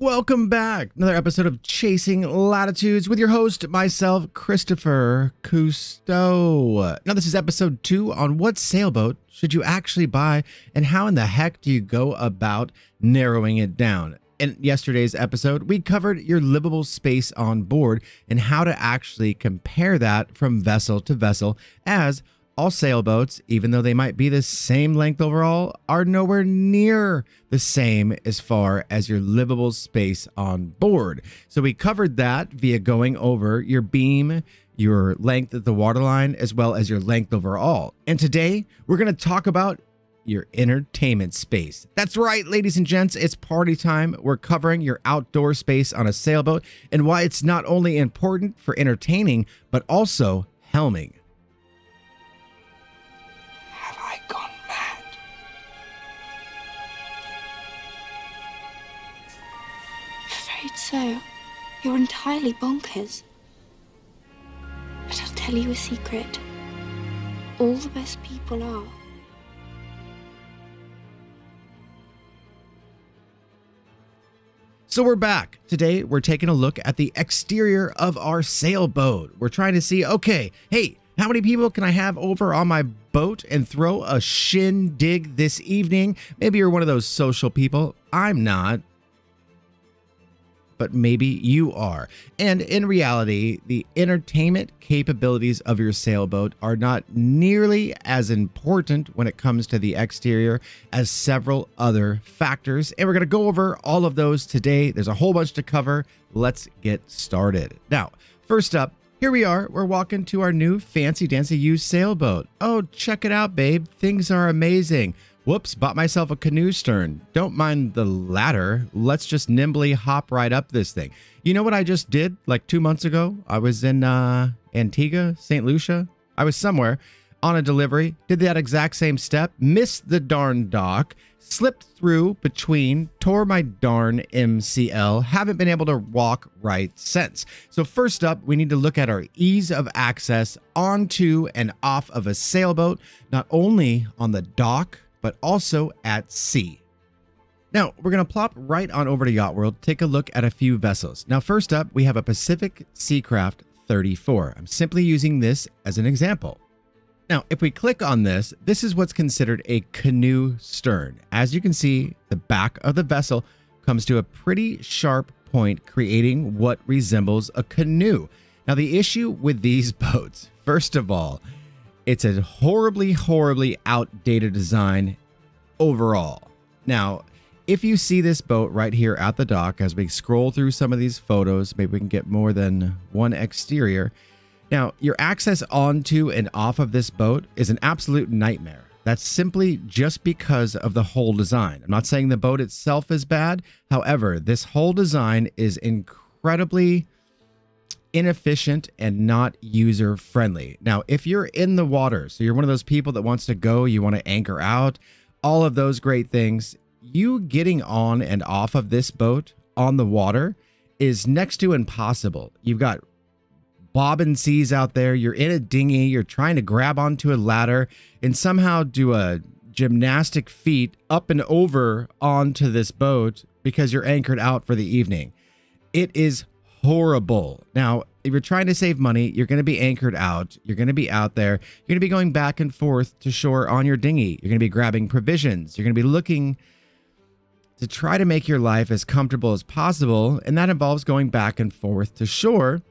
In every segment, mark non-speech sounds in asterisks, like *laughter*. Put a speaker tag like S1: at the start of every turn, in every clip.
S1: Welcome back. Another episode of Chasing Latitudes with your host, myself, Christopher Cousteau. Now, this is episode two on what sailboat should you actually buy and how in the heck do you go about narrowing it down. In yesterday's episode, we covered your livable space on board and how to actually compare that from vessel to vessel as all sailboats, even though they might be the same length overall, are nowhere near the same as far as your livable space on board. So we covered that via going over your beam, your length at the waterline, as well as your length overall. And today we're going to talk about your entertainment space. That's right, ladies and gents, it's party time. We're covering your outdoor space on a sailboat and why it's not only important for entertaining, but also helming.
S2: So. You're entirely bonkers. But I'll tell you a secret. All the best people are.
S1: So we're back. Today we're taking a look at the exterior of our sailboat. We're trying to see, okay, hey, how many people can I have over on my boat and throw a shindig this evening? Maybe you're one of those social people. I'm not but maybe you are. And in reality, the entertainment capabilities of your sailboat are not nearly as important when it comes to the exterior as several other factors. And we're going to go over all of those today. There's a whole bunch to cover. Let's get started. Now, first up, here we are. We're walking to our new fancy dancy used sailboat. Oh, check it out, babe. Things are amazing. Whoops, bought myself a canoe stern. Don't mind the ladder. Let's just nimbly hop right up this thing. You know what I just did like two months ago? I was in uh, Antigua, St. Lucia. I was somewhere on a delivery, did that exact same step, missed the darn dock, slipped through between, tore my darn MCL, haven't been able to walk right since. So first up, we need to look at our ease of access onto and off of a sailboat, not only on the dock, but also at sea. Now, we're going to plop right on over to Yacht World, take a look at a few vessels. Now, first up, we have a Pacific Seacraft 34. I'm simply using this as an example. Now, if we click on this, this is what's considered a canoe stern. As you can see, the back of the vessel comes to a pretty sharp point, creating what resembles a canoe. Now, the issue with these *laughs* boats, first of all, it's a horribly, horribly outdated design overall. Now, if you see this boat right here at the dock, as we scroll through some of these photos, maybe we can get more than one exterior. Now, your access onto and off of this boat is an absolute nightmare. That's simply just because of the whole design. I'm not saying the boat itself is bad. However, this whole design is incredibly inefficient and not user friendly. Now, if you're in the water, so you're one of those people that wants to go, you want to anchor out, all of those great things, you getting on and off of this boat on the water is next to impossible. You've got bobbing seas out there, you're in a dinghy, you're trying to grab onto a ladder and somehow do a gymnastic feat up and over onto this boat because you're anchored out for the evening. It is horrible. Now, if you're trying to save money, you're going to be anchored out. You're going to be out there. You're going to be going back and forth to shore on your dinghy. You're going to be grabbing provisions. You're going to be looking to try to make your life as comfortable as possible. And that involves going back and forth to shore.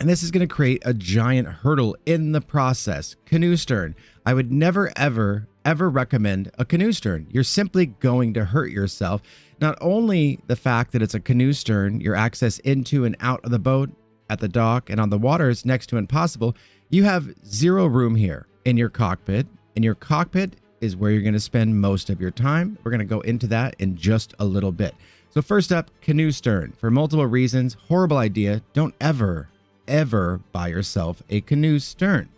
S1: And this is going to create a giant hurdle in the process. Canoe stern. I would never, ever, ever recommend a canoe stern. You're simply going to hurt yourself. Not only the fact that it's a canoe stern, your access into and out of the boat at the dock and on the water is next to impossible. You have zero room here in your cockpit, and your cockpit is where you're going to spend most of your time. We're going to go into that in just a little bit. So first up, canoe stern. For multiple reasons, horrible idea. Don't ever, ever buy yourself a canoe stern.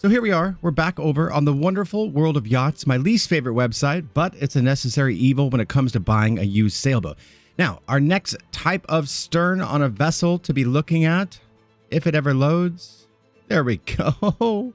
S1: So here we are. We're back over on the wonderful World of Yachts, my least favorite website, but it's a necessary evil when it comes to buying a used sailboat. Now, our next type of stern on a vessel to be looking at, if it ever loads, There we go. *laughs*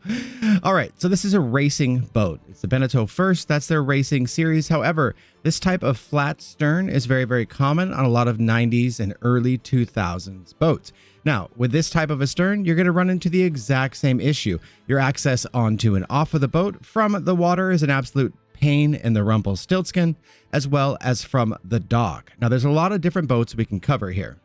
S1: All right, so this is a racing boat. It's the Beneteau First. That's their racing series. However, this type of flat stern is very, very common on a lot of 90s and early 2000s boats. Now, with this type of a stern, you're going to run into the exact same issue. Your access onto and off of the boat from the water is an absolute pain in the Rumpelstiltskin, as well as from the dock. Now, there's a lot of different boats we can cover here.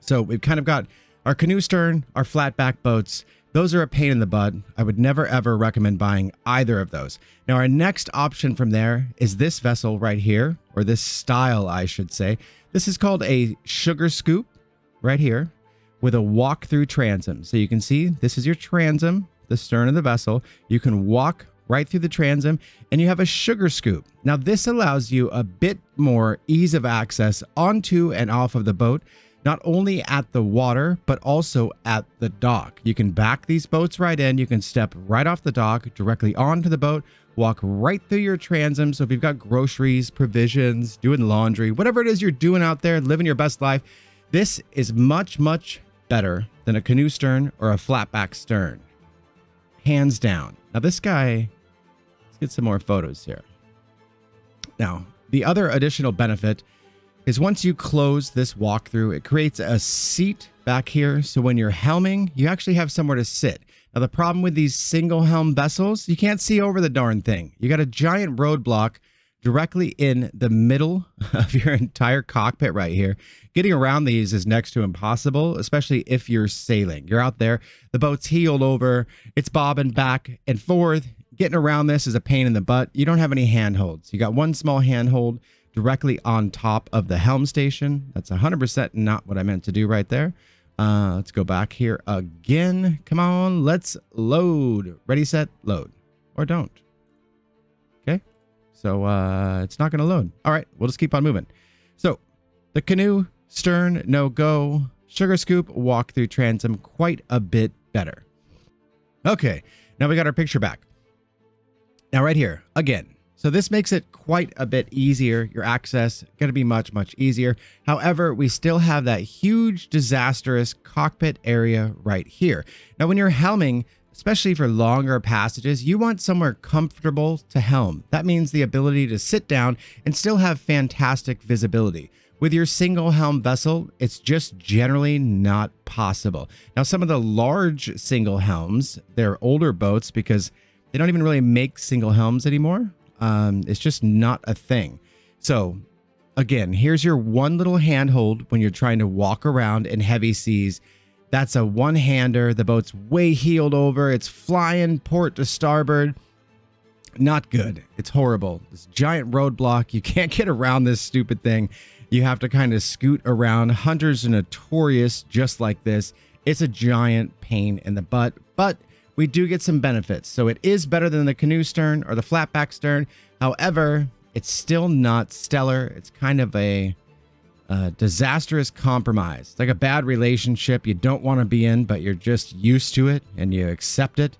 S1: So we've kind of got our canoe stern, our flat back boats, those are a pain in the butt. I would never ever recommend buying either of those. Now, our next option from there is this vessel right here, or this style, I should say. This is called a sugar scoop right here with a walk-through transom. So you can see this is your transom, the stern of the vessel. You can walk right through the transom and you have a sugar scoop. Now, this allows you a bit more ease of access onto and off of the boat not only at the water, but also at the dock. You can back these boats right in. You can step right off the dock, directly onto the boat, walk right through your transom. So if you've got groceries, provisions, doing laundry, whatever it is you're doing out there, living your best life, this is much, much better than a canoe stern or a flatback stern. Hands down. Now, this guy, let's get some more photos here. Now, the other additional benefit is once you close this walkthrough, it creates a seat back here. So when you're helming, you actually have somewhere to sit. Now, the problem with these single helm vessels, you can't see over the darn thing. You got a giant roadblock directly in the middle *laughs* of your entire cockpit right here. Getting around these is next to impossible, especially if you're sailing. You're out there, the boat's heeled over, it's bobbing back and forth. Getting around this is a pain in the butt. You don't have any handholds. You got one small handhold directly on top of the helm station. That's 100% not what I meant to do right there. Uh, let's go back here again. Come on, let's load. Ready, set, load. Or don't. Okay. So uh, it's not going to load. All right, we'll just keep on moving. So the canoe, stern, no go. Sugar scoop, walk through transom, quite a bit better. Okay, now we got our picture back. Now right here, again, so this makes it quite a bit easier. Your access going to be much, much easier. However, we still have that huge disastrous cockpit area right here. Now, when you're helming, especially for longer passages, you want somewhere comfortable to helm. That means the ability to sit down and still have fantastic visibility. With your single helm vessel, it's just generally not possible. Now, some of the large single helms, they're older boats because they don't even really make single helms anymore. Um, it's just not a thing. So again, here's your one little handhold when you're trying to walk around in heavy seas. That's a one-hander. The boat's way heeled over. It's flying port to starboard. Not good. It's horrible. This giant roadblock. You *laughs* can't get around this stupid thing. You have to kind of scoot around. Hunters are notorious just like this. It's a giant pain in the butt, but we do get some benefits. So it is better than the canoe stern or the flatback stern. However, it's still not stellar. It's kind of a, a disastrous compromise. It's like a bad relationship you don't want to be in, but you're just used to it and you accept it.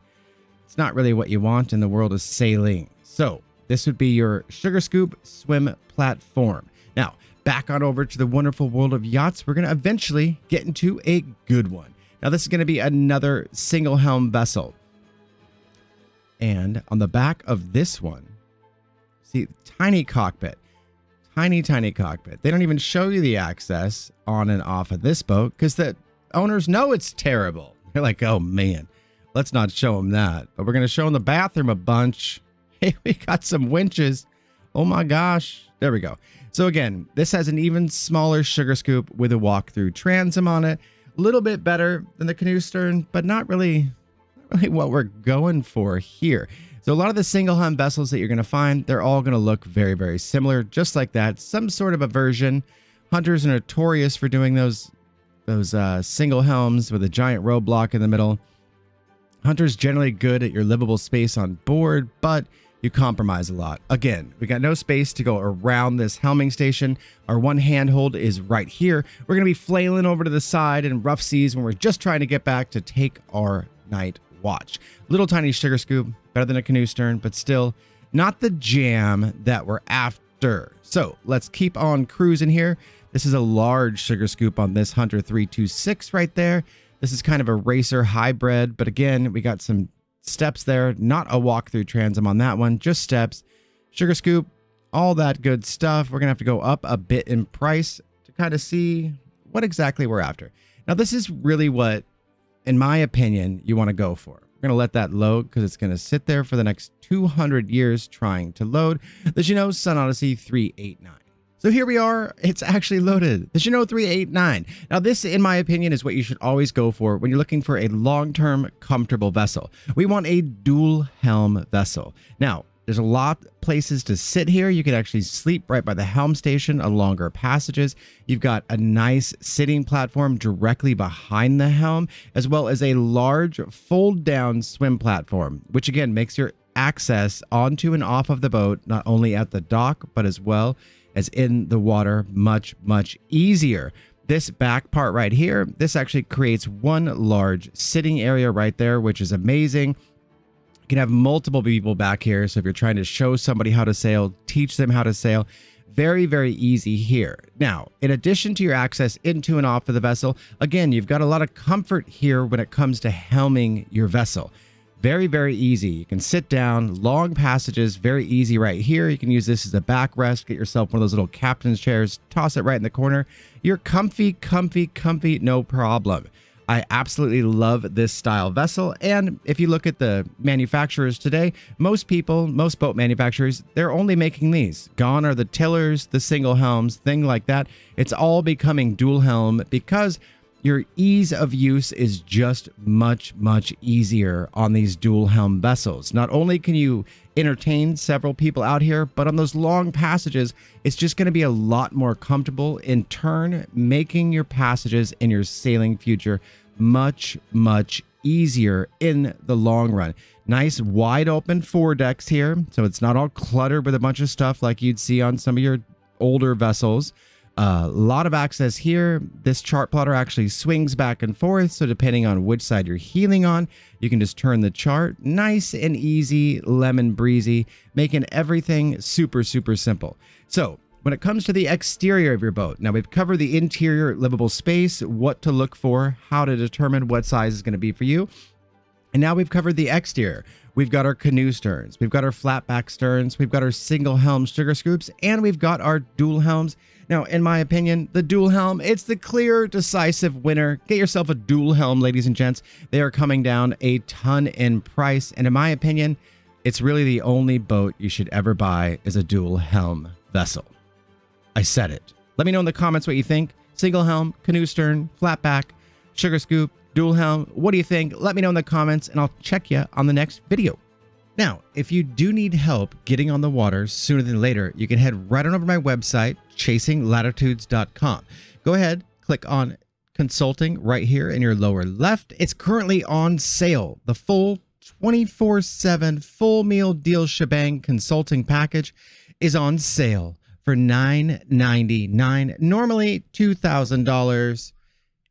S1: It's not really what you want in the world of sailing. So this would be your sugar scoop swim platform. Now, back on over to the wonderful world of yachts, we're going to eventually get into a good one. Now, this is going to be another single helm vessel. And on the back of this one, see, tiny cockpit, tiny, tiny cockpit. They don't even show you the access on and off of this boat because the owners know it's terrible. *laughs* They're like, oh man, let's not show them that. But we're going to show them the bathroom a bunch. *laughs* Hey, we got some winches. Oh my gosh. There we go. So again, this has an even smaller sugar scoop with a walk-through transom on it. A little bit better than the canoe stern, but not really, not really what we're going for here. So a lot of the single helm vessels that you're going to find, they're all going to look very, very similar, just like that. Some sort of a version. Hunters are notorious for doing those those uh, single helms with a giant roadblock in the middle. Hunters generally good at your livable space on board, but you compromise a lot. Again, we got no space to go around this helming station. Our one handhold is right here. We're going to be flailing over to the side in rough seas when we're just trying to get back to take our night watch. Little tiny sugar scoop, better than a canoe stern, but still not the jam that we're after. So let's keep on cruising here. This is a large sugar scoop on this Hunter 326 right there. This is kind of a racer hybrid, but again, we got some steps there, not a walk-through transom on that one, just steps. Sugar scoop, all that good stuff. We're going to have to go up a bit in price to kind of see what exactly we're after. Now, this is really what, in my opinion, you want to go for. We're going to let that load because it's going to sit there for the next 200 years trying to load the Jeanneau Sun Odyssey 389. So here we are. It's actually loaded. The Jeanneau 389. Now this, in my opinion, is what you should always go for when you're looking for a long-term comfortable vessel. We want a dual helm vessel. Now, there's a lot of places to sit here. You can actually sleep right by the helm station on longer passages. You've got a nice sitting platform directly behind the helm, as well as a large fold down swim platform, which again makes your access onto and off of the boat, not only at the dock, but as well as in the water much, much easier. This back part right here, this actually creates one large sitting area right there, which is amazing. You can have multiple people back here. So if you're trying to show somebody how to sail, teach them how to sail, very, very easy here. Now, in addition to your access into and off of the vessel, again, you've got a lot of comfort here when it comes to helming your vessel. Very, very easy. You can sit down, long passages, very easy right here. You can use this as a backrest, get yourself one of those little captain's chairs, toss it right in the corner. You're comfy, comfy, comfy, no problem. I absolutely love this style vessel. And if you look at the manufacturers today, most people, most boat manufacturers, they're only making these. Gone are the tillers, the single helms, thing like that. It's all becoming dual helm because your ease of use is just much, much easier on these dual helm vessels. Not only can you entertain several people out here, but on those long passages, it's just going to be a lot more comfortable in turn, making your passages in your sailing future much, much easier in the long run. Nice wide open foredecks here, so it's not all cluttered with a bunch of stuff like you'd see on some of your older vessels. A uh, lot of access here. This chart plotter actually swings back and forth, so depending on which side you're heeling on, you can just turn the chart. Nice and easy, lemon breezy, making everything super, super simple. So when it comes to the exterior of your boat, now we've covered the interior livable space, what to look for, how to determine what size is going to be for you. And now we've covered the exterior. We've got our canoe sterns, we've got our flatback sterns, we've got our single helm sugar scoops, and we've got our dual helms. Now, in my opinion, the dual helm, it's the clear, decisive winner. Get yourself a dual helm, ladies and gents. They are coming down a ton in price. And in my opinion, it's really the only boat you should ever buy is a dual helm vessel. I said it. Let me know in the comments what you think. Single helm, canoe stern, flatback, sugar scoop, dual helm. What do you think? Let me know in the comments and I'll check you on the next video. Now, if you do need help getting on the water sooner than later, you can head right on over to my website, chasinglatitudes.com. Go ahead, click on consulting right here in your lower left. It's currently on sale. The full 24 7 full meal deal shebang consulting package is on sale for $9.99, normally $2,000,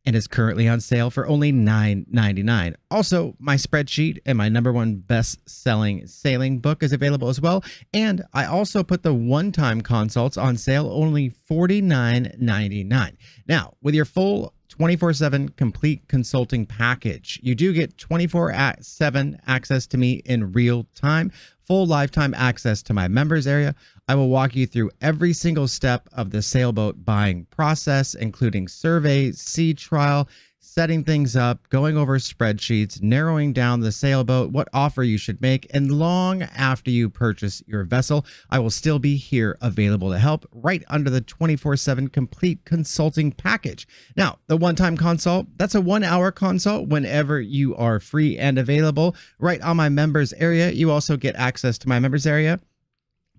S1: and is currently on sale for only $9.99. Also, my spreadsheet and my number one best selling sailing book is available as well. And I also put the one time consults on sale only $49.99. Now, with your full 24 7 complete consulting package. You do get 24 7 access to me in real time, full lifetime access to my members area. I will walk you through every single step of the sailboat buying process, including survey, sea trial, setting things up, going over spreadsheets, narrowing down the sailboat, what offer you should make, and long after you purchase your vessel, I will still be here available to help right under the 24 7 complete consulting package. Now, the one time consult, that's a one hour consult whenever you are free and available right on my members area. You also get access to my members area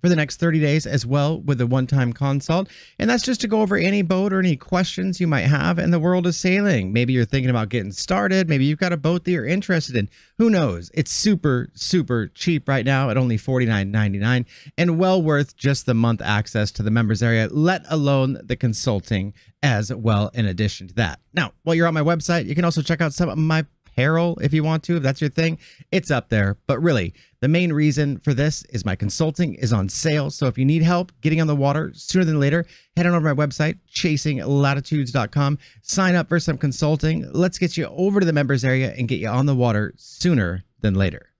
S1: for the next 30 days as well with a one-time consult. And that's just to go over any boat or any questions you might have in the world of sailing. Maybe you're thinking about getting started. Maybe you've got a boat that you're interested in. Who knows? It's super, super cheap right now at only $49.99 and well worth just the month access to the members area, let alone the consulting as well in addition to that. Now, while you're on my website, you can also check out some of my apparel if you want to, if that's your thing, it's up there. But really, the main reason for this is my consulting is on sale. So if you need help getting on the water sooner than later, head on over to my website, chasinglatitudes.com, sign up for some consulting. Let's get you over to the members area and get you on the water sooner than later.